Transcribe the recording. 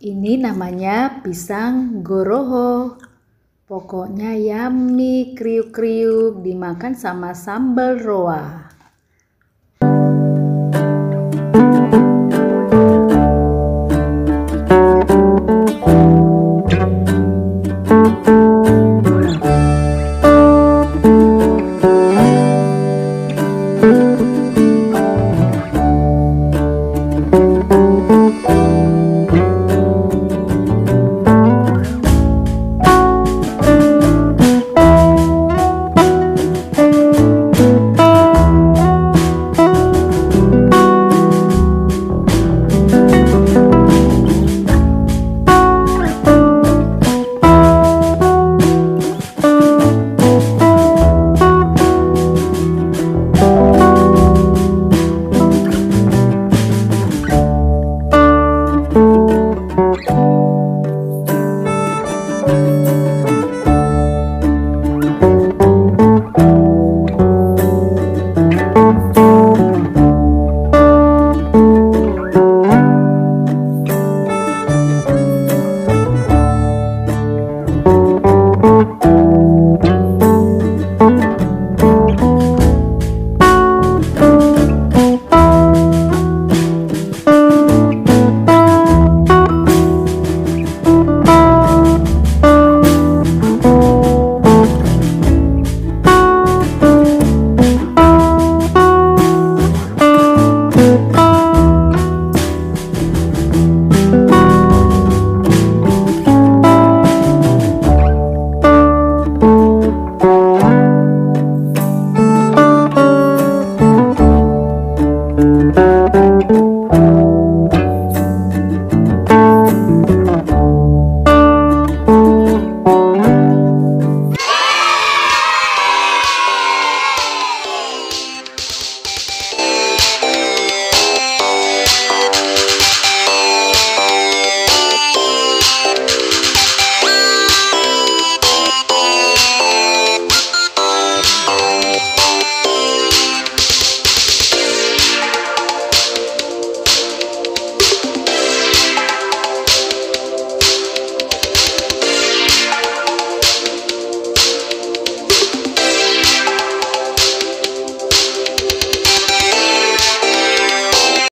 Ini namanya pisang goroho. Pokoknya yummy, kriuk-kriuk, dimakan sama sambal roa.